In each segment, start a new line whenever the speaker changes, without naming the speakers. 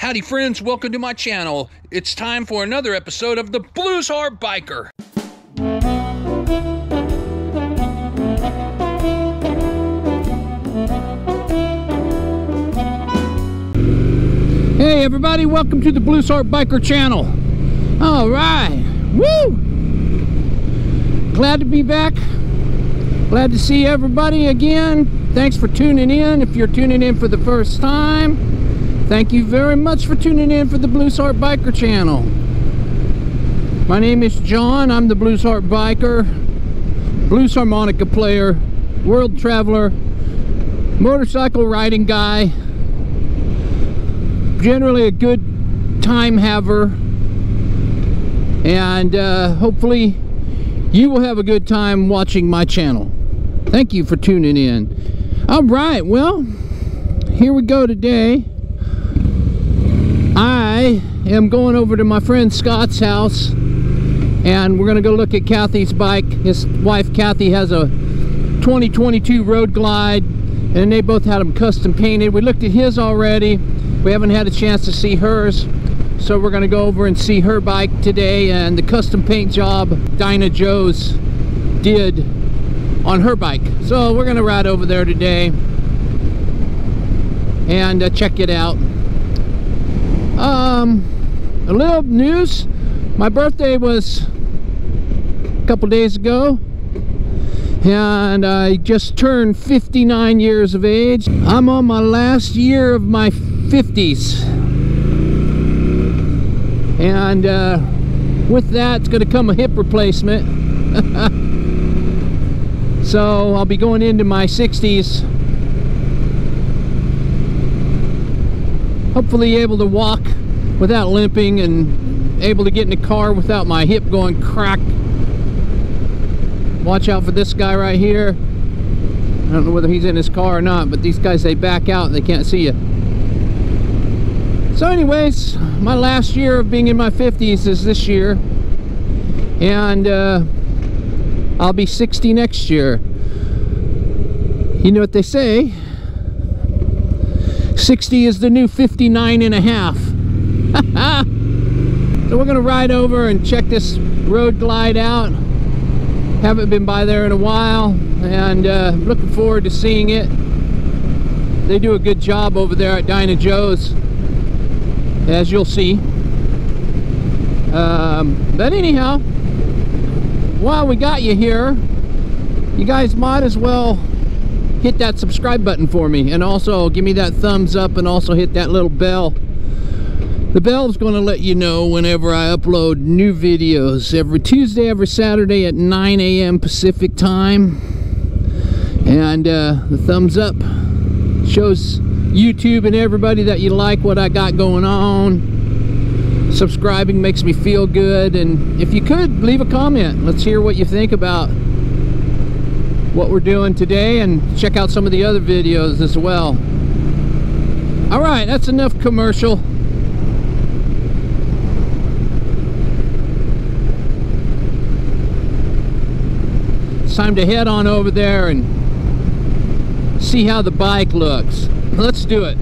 Howdy, friends. Welcome to my channel. It's time for another episode of the Blues Harp Biker. Hey, everybody. Welcome to the Blues Harp Biker channel. All right. Woo! Glad to be back. Glad to see everybody again. Thanks for tuning in. If you're tuning in for the first time, thank you very much for tuning in for the Blues Harp Biker channel. My name is John. I'm the Blues Heart Biker, blues harmonica player, world traveler, motorcycle riding guy, generally a good time haver, and uh, hopefully you will have a good time watching my channel. Thank you for tuning in. All right, well, here we go today. I am going over to my friend Scott's house and we're gonna go look at Cathy's bike. His wife Cathy has a 2022 Road Glide and they both had them custom painted. We looked at his already. We haven't had a chance to see hers. So we're gonna go over and see her bike today and the custom paint job Dyna Joe's did on her bike. So we're gonna ride over there today and uh, check it out. Um, a little news. My birthday was a couple days ago and I just turned 59 years of age. I'm on my last year of my 50s. And uh, with that, it's going to come a hip replacement. so I'll be going into my 60s. Hopefully able to walk without limping and able to get in the car without my hip going crack. Watch out for this guy right here. I don't know whether he's in his car or not, but these guys, they back out and they can't see you. So anyways, my last year of being in my 50s is this year. And uh, I'll be 60 next year. You know what they say? 60 is the new 59 and a half. so we're gonna ride over and check this road glide out. Haven't been by there in a while and uh, looking forward to seeing it. They do a good job over there at Dyna Joe's as you'll see. Um, but anyhow, while we got you here, you guys might as well hit that subscribe button for me and also give me that thumbs up and also hit that little bell. The bell is going to let you know whenever I upload new videos every Tuesday, every Saturday at 9 a.m. Pacific time. And uh, the thumbs up shows YouTube and everybody that you like what I got going on. Subscribing makes me feel good. And if you could, leave a comment. Let's hear what you think about what we're doing today and check out some of the other videos as well. All right, that's enough commercial. It's time to head on over there and see how the bike looks. Let's do it.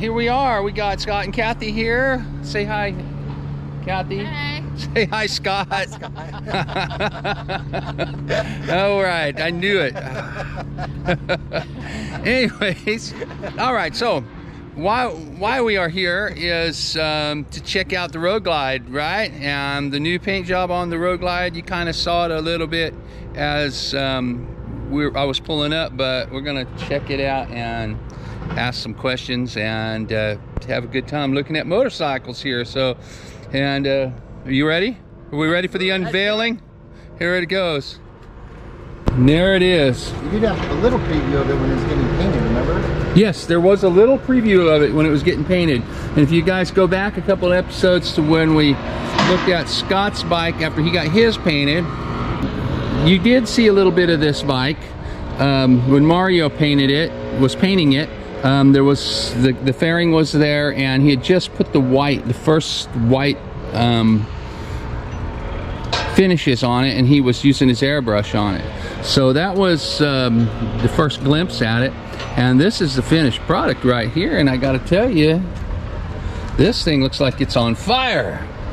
Here we are. We got Scott and Cathy here. Say hi, Cathy.
Hey.
Say hi, Scott. all right, I knew it. Anyways, all right. So, why why we are here is um, to check out the Road Glide, right? And the new paint job on the Road Glide. You kind of saw it a little bit as um, we I was pulling up, but we're gonna check it out and
ask some questions and uh, have a good time looking at motorcycles here. So, and uh, are you ready? Are we ready for the unveiling? Here it goes. And there it is.
You did have a little preview of it when it was getting painted, remember?
Yes, there was a little preview of it when it was getting painted. And if you guys go back a couple episodes to when we looked at Scott's bike after he got his painted, you did see a little bit of this bike. Um, when Mario painted it, was painting it, um, there was, the, the fairing was there and he had just put the white, the first white um, finishes on it and he was using his airbrush on it. So that was um, the first glimpse at it. And this is the finished product right here. And I got to tell you, this thing looks like it's on fire.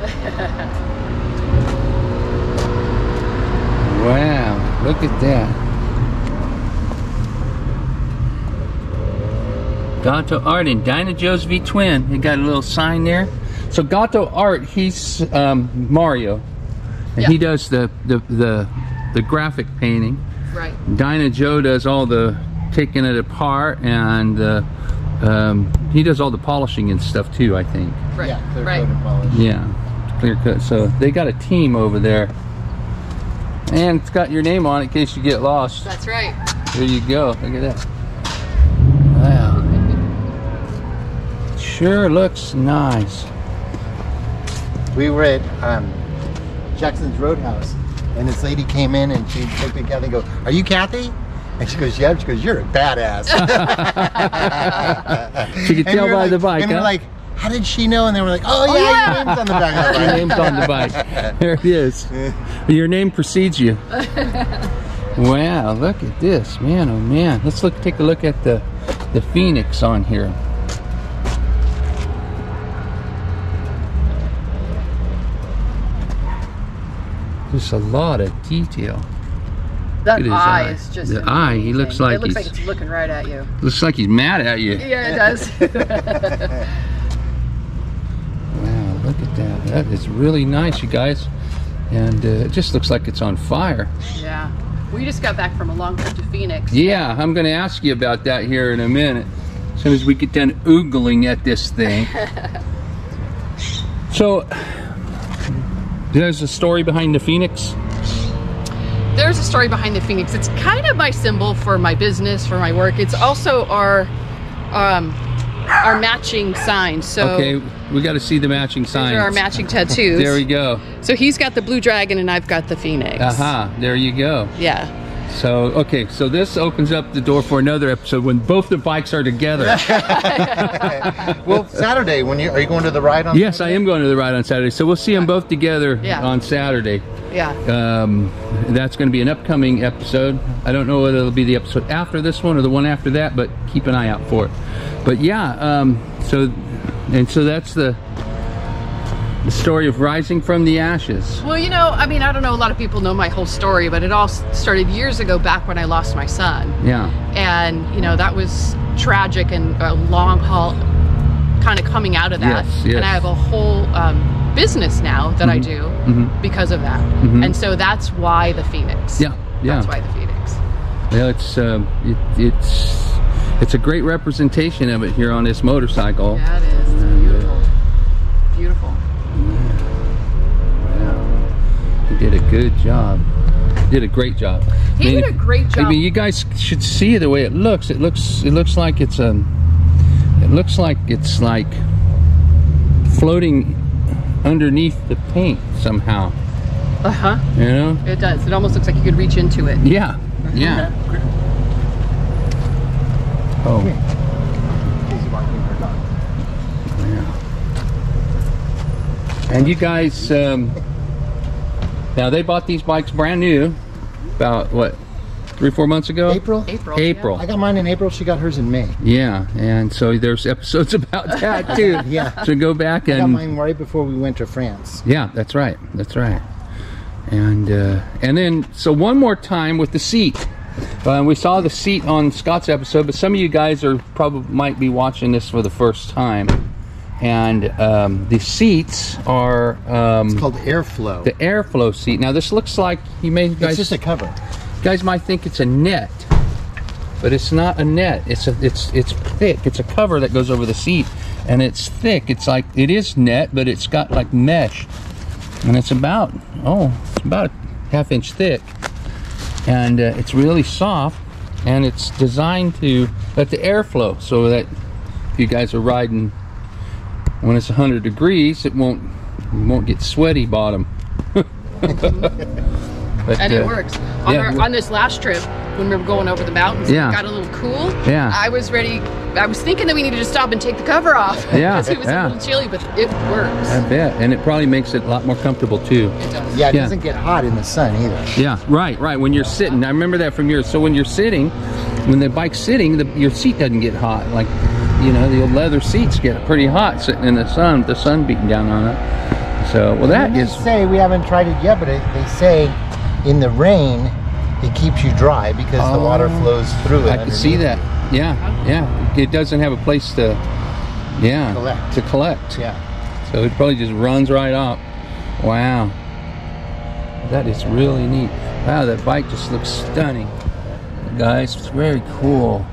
wow, look at that. Gato Art and Dyna Joe's V Twin. It got a little sign there. So Gato Art, he's um, Mario, and
Yeah.
he does the, the the the graphic painting.
Right.
Dyna Joe does all the taking it apart, and uh, um, he does all the polishing and stuff too. I think.
Right.
Yeah, clear
right.
coat and polish.
Yeah, clear cut. So they got a team over there, and it's got your name on it in case you get lost.
That's right.
There you go. Look at that. Wow. Sure looks nice.
We were at um, Jackson's Roadhouse, and this lady came in and she looked at Cathy and go, "Are you Cathy?" And she goes, "Yeah." She goes, "You're a badass."
She could tell
we
by
like-
the bike,
And we're
huh?
like, "How did she know?" And they were like, "Oh yeah,
yeah.
your name's on the back of the
Your
bike."
name's on the bike. There it is. Your name precedes you. Wow, look at this. Man, oh man. Let's look take a look at the the Phoenix on here. Just a lot of detail.
That eye
eye.
is just
The eye, he looks like
it looks like
he's-
it's looking right at you.
Looks like he's mad at you.
Yeah, it does.
Wow, look at that. That is really nice, you guys. And uh, it just looks like it's on fire.
yeah. We just got back from a long trip to Phoenix.
Yeah, I'm going to ask you about that here in a minute. As soon as we get done oogling at this thing. so, there's a story behind the Phoenix.
There's a story behind the Phoenix. It's kind of my symbol for my business, for my work. It's also our um, our matching sign. So
Okay, we got to see the matching signs.
our matching tattoos.
there we go.
so he's got the blue dragon and I've got the Phoenix.
Aha, Uh -huh. there you go.
Yeah.
So, okay, so this opens up the door for another episode when both the bikes are together.
well, Saturday when you are you going to the ride on?
yes, I am going to the ride on Saturday. So we'll see them both together
Yeah.
on Saturday.
Yeah.
Um, that's going to be an upcoming episode. I don't know whether it'll be the episode after this one or the one after that, but keep an eye out for it. But yeah, um, so and so that's the the story of rising from the ashes.
Well, you know, I mean, I don't know. A lot of people know my whole story, but it all started years ago, back when I lost my son,
Yeah,
and you know that was tragic and a long haul, kind of coming out of that.
Yes, yes.
And I have a whole um, business now that I do
Mhm.
because of that,
Mm -hmm.
and so that's why the Phoenix.
yeah, yeah.
That's why the Phoenix.
Yeah, it's um, it, it's it's a great representation of it here on this motorcycle.
Yeah, it is. It's
uh,
beautiful. Beautiful.
Wow. You did a good job. You did a great job.
He did a great job.
I mean, you guys should see the way it looks. It looks it looks like it's um it looks like it's like floating underneath the paint somehow.
Uh huh.
You know?
It does. It almost looks like you could reach into it.
Yeah. Yeah. Oh.
She's walking her.
And you guys, um, now they bought these bikes brand new, about what, three, four months ago?
April.
April.
April.
I got mine in April. She got hers in May.
Yeah, and so there's episodes about that too.
Yeah.
So go back and
I got
and
mine right before we went to France.
yeah, that's right, that's right. And uh, and then so one more time with the seat. Uh, we saw the seat on Scott's episode, but some of you guys are probably might be watching this for the first time. And um, the seats are um,
It's called Airflow.
the airflow seat. Now this looks like you may
it's
guys
just a cover.
guys might think it's a net, but it's not a net. It's a it's it's thick. It's a cover that goes over the seat, and it's thick. It's like it is net, but it's got like mesh, and it's about oh, it's about a half inch thick, and uh, it's really soft, and it's designed to let the air flow so that if you guys are riding when it's 100 degrees, it won't it won't get sweaty bottom. But,
and it
uh,
works. On,
yeah,
our,
it wor-
on this last trip, when we were going over the mountains,
Yeah.
it got a little cool.
Yeah.
I was ready. I was thinking that we needed to stop and take the cover off.
Yeah,
Because it was
yeah.
a little chilly, but it works.
I bet, and it probably makes it a lot more comfortable too.
It does.
Yeah, it
Yeah.
doesn't get hot in the sun either.
Yeah, right, right. When you're sitting, I remember that from yours. So when you're sitting, when the bike's sitting, the, your seat doesn't get hot. Like, you know, the old leather seats get pretty hot sitting in the sun, with the sun beating down on it. So, well, that
And say we haven't tried it yet, but it, they say in the rain it keeps you dry because the water
Oh.
flows through it.
I can see that. Yeah, yeah. It doesn't have a place to, yeah,
Collect.
to collect.
Yeah.
So it probably just runs right up. Wow. That is really neat. Wow, that bike just looks stunning. Guys, it's very cool.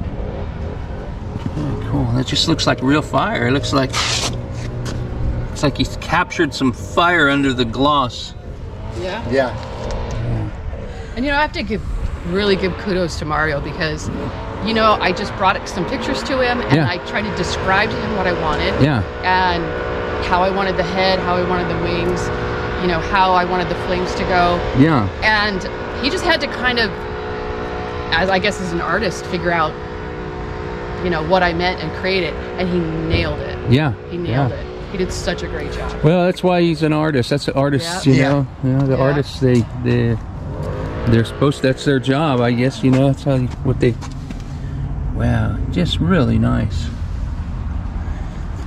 Very cool. Just looks like real fire. It looks like it's like he's captured some fire under the gloss.
Yeah.
Yeah.
And you know, I have to give really give kudos to Mario because, you know, I just brought some pictures to him and
Yeah.
I tried to describe to him what I wanted.
Yeah.
And how I wanted the head, how I wanted the wings, you know, how I wanted the flames to go.
Yeah.
And he just had to kind of, as I guess as an artist, figure out, you know, what I meant and create it. And he nailed it.
Yeah.
He nailed
yeah.
it. He did such a great job.
Well, that's why he's an artist. That's the artists,
Yeah.
you
Yeah.
know. You know, the
Yeah.
artists they they they're supposed that's their job, I guess, you know. That's how you, what they Wow, just really nice.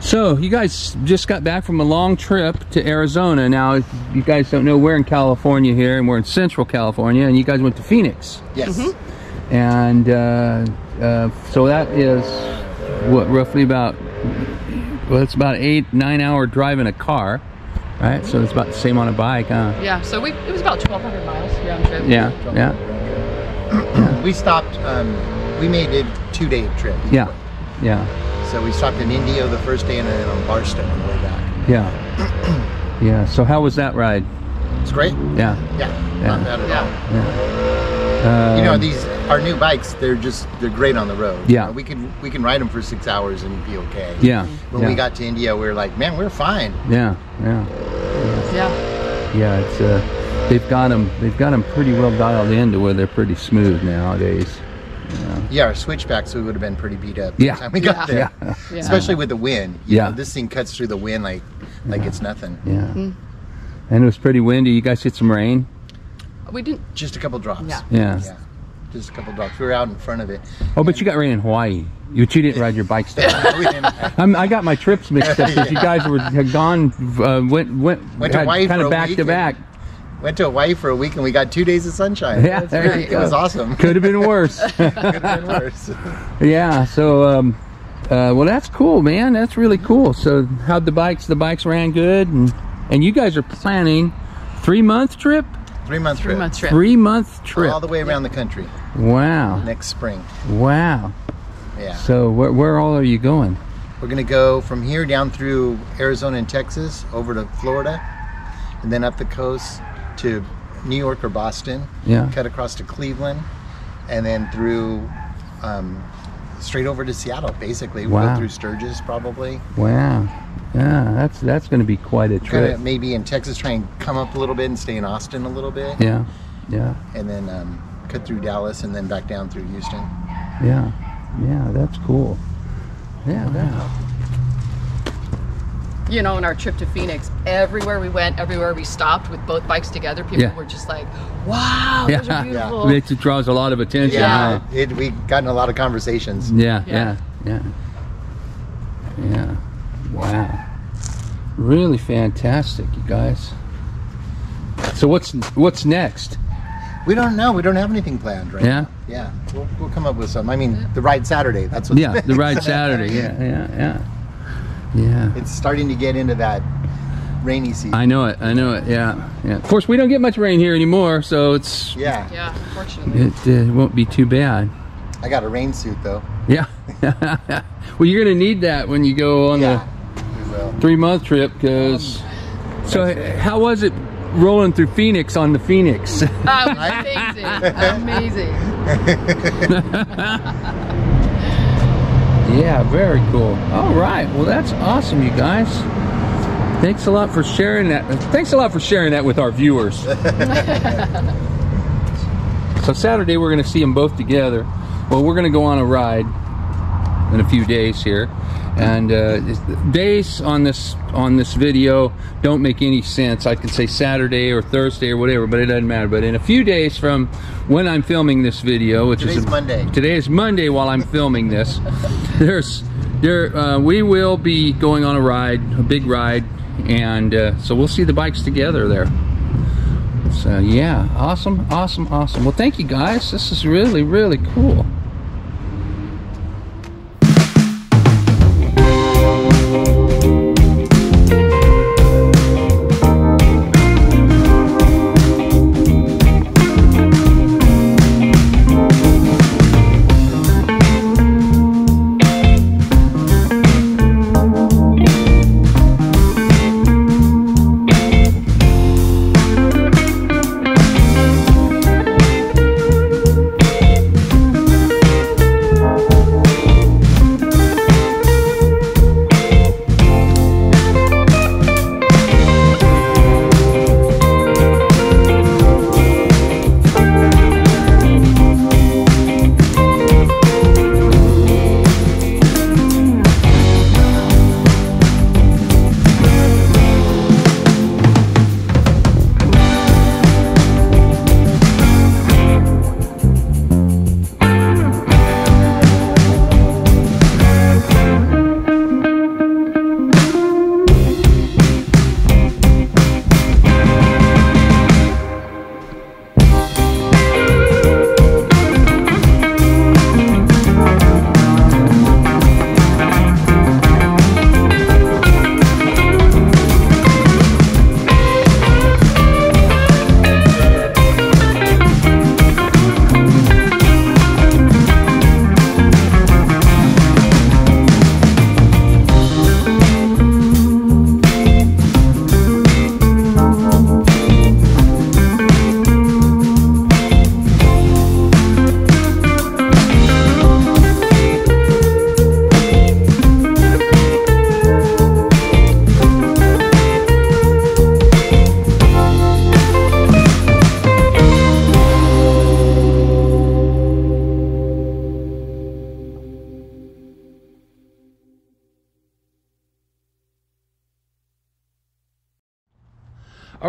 So, you guys just got back from a long trip to Arizona. Now, if you guys don't know, we're in California here, and we're in Central California, and you guys went to Phoenix.
Yes.
Mm-hmm.
And uh, uh, so that is what roughly about well, it's about eight nine hour drive in a car, right? So it's about the same on a bike, huh?
Yeah. So we it was about 1,200 miles round trip.
Yeah, yeah,
We stopped. Um, we made a two-day trip.
yeah, yeah,
So we stopped in Indio the first day and then on Barstow on the way back.
yeah, yeah. So how was that ride?
It's great.
Yeah,
Yeah.
Yeah.
Not bad at
Yeah.
all.
yeah.
You know
Um,
these our new bikes. They're just they're great on the road.
Yeah.
You know, we can we can ride them for six hours and be okay.
Yeah,
When
yeah,
we got to Indio, we were like, man, we're fine.
yeah, yeah,
Yeah.
yeah. It's uh, they've got them, they've got them pretty well dialed in to where they're pretty smooth nowadays.
Yeah, yeah, our switchbacks we would have been pretty beat up.
Yeah.
By the time we got
Yeah.
there.
Yeah,
Yeah.
Especially with the wind. You
Yeah.
know, this thing cuts through the wind like like it's nothing.
yeah. And it was pretty windy. You guys hit some rain.
We didn't.
Just a couple drops.
Yeah.
Yeah.
Yeah. Just a couple drops. We were out in front of it.
Oh, but you got rain in Hawaii. You, but you didn't ride your bikes there. I'm, I got my trips mixed up because you guys were had gone, uh, went went,
Went to Hawaii
kind
for
of
a
back
week
to
and-
back.
Went to Hawaii for a week and we got two days of sunshine.
Yeah, there you
It was awesome.
Could have been worse.
Could have been worse.
yeah. So, um, uh, well, that's cool, man. That's really cool. So, how'd the bikes? The bikes ran good, and and you guys are planning three month trip,
Three month
Three
trip.
month trip.
three month trip.
All the way around the country
Wow,
next spring.
wow.
Yeah.
So, where where all are you going?
We're gonna go from here down through Arizona and Texas over to Florida, and then up the coast to New York or Boston.
Yeah.
Cut across to Cleveland, and then through um, straight over to Seattle. Basically, we'll
Wow.
go through Sturgis probably.
Wow. Yeah, that's that's going to be quite a
Kind
trip.
of maybe in Texas, try and come up a little bit and stay in Austin a little bit,
Yeah, yeah,
and then um, cut through Dallas and then back down through Houston.
yeah, yeah. That's cool. Yeah, that,
You know, on our trip to Phoenix, everywhere we went, everywhere we stopped with both bikes together, people
Yeah.
were just like, "Wow, those are beautiful."
it draws a lot of attention.
Yeah,
huh?
it, we got in a lot of conversations.
Yeah, yeah,
Yeah.
yeah, yeah. Wow, really fantastic, you guys. So what's what's next?
We don't know. We don't have anything planned right
Yeah,
now. Yeah, we'll, we'll come up with some. I mean, the ride Saturday. That's what.
yeah, the ride Saturday. Yeah, yeah, yeah, yeah.
It's starting to get into that rainy season.
I know it. I know it. Yeah, yeah. Of course, we don't get much rain here anymore, so it's
yeah.
Yeah, unfortunately.
it uh, won't be too bad.
I got a rain suit though.
Yeah. well, you're gonna need that when you go on
Yeah. We will.
the three month trip, because. so, how was it rolling through Phoenix on the Phoenix?
Uh, amazing. Amazing.
Yeah, very cool. All right. Well, that's awesome, you guys. Thanks a lot for sharing that. Thanks a lot for sharing that with our viewers. so Saturday we're going to see them both together. Well, we're going to go on a ride in a few days here, and uh, days on this on this video don't make any sense. I could say Saturday or Thursday or whatever, but it doesn't matter. But in a few days from when I'm filming this video, which
Today's
is
Monday.
Today is Monday while I'm filming this. There's there uh, we will be going on a ride, a big ride, and uh, so we'll see the bikes together there. So yeah, awesome, awesome, awesome. Well, thank you guys. This is really, really cool.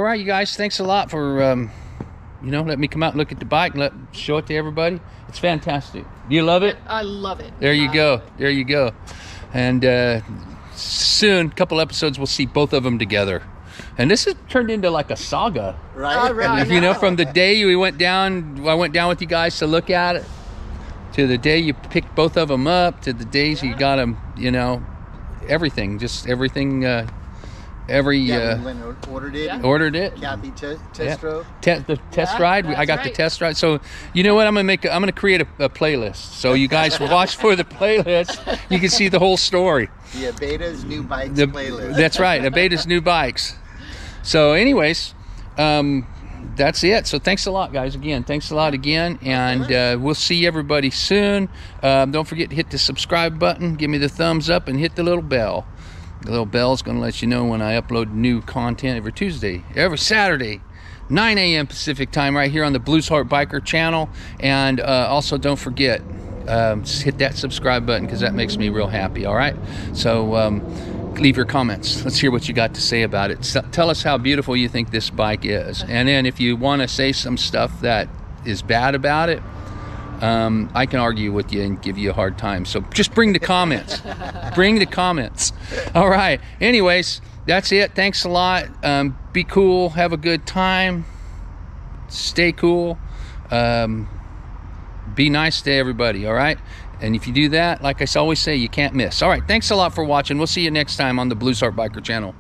Right, you guys. Thanks a lot for um, you know letting me come out and look at the bike and let show it to everybody. It's fantastic. Do you love it?
I love it.
There you
Uh,
go. There you go. And uh, soon, a couple episodes, we'll see both of them together. And this has turned into like a saga.
Right?
All right.
You know, from the day we went down, I went down with you guys to look at it, to the day you picked both of them up, to the days you got them. You know, everything, just everything. Uh, every
Yeah,
uh,
we went and ordered it.
Yeah.
ordered it.
Cathy te-
Yeah.
test drove.
Te- the test
Yeah,
ride. I
that's
got the test ride. So you know what? I'm gonna make. A, I'm gonna create a, a playlist. So you guys watch for the playlist. You can see the whole story.
The Beta's new bikes
The-
playlist.
That's right. Abeta's new bikes. So, anyways, um, that's it. So, thanks a lot, guys. Again, thanks a lot again, and uh, we'll see everybody soon. Um, don't forget to hit the subscribe button, give me the thumbs up, and hit the little bell. The little bell's going to let you know when I upload new content every Tuesday, every Saturday. 9 a.m. Pacific time, right here on the Blues Harp Biker channel. And uh, also, don't forget, um, hit that subscribe button because that makes me real happy. All right. So, um, leave your comments. Let's hear what you got to say about it. S- tell us how beautiful you think this bike is. And then, if you want to say some stuff that is bad about it, um, I can argue with you and give you a hard time. So just bring the comments. bring the comments. All right. Anyways, that's it. Thanks a lot. Um, be cool. Have a good time. Stay cool. Um, be nice to everybody. All right. And if you do that, like I always say, you can't miss. All right. Thanks a lot for watching. We'll see you next time on the Blues Harp Biker channel.